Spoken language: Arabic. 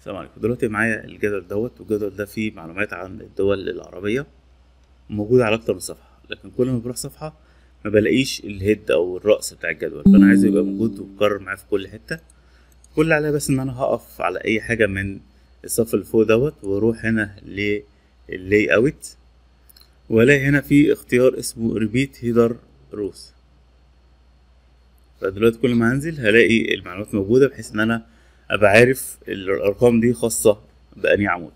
السلام عليكم. دلوقتي معايا الجدول دوت والجدول ده فيه معلومات عن الدول العربية موجودة على أكتر من صفحة لكن كل ما بروح صفحة ما بلاقيش ال head أو الرأس بتاع الجدول. فأنا عايزه يبقى موجود ومكرر معايا في كل حتة. كل اللي عليا بس إن أنا هقف على أي حاجة من الصف اللي فوق دوت وأروح هنا لل layout وألاقي هنا في اختيار اسمه repeat header rows فدلوقتي كل ما هنزل هلاقي المعلومات موجودة بحيث إن أنا أبقى عارف الأرقام دي خاصة بأنهي عمود.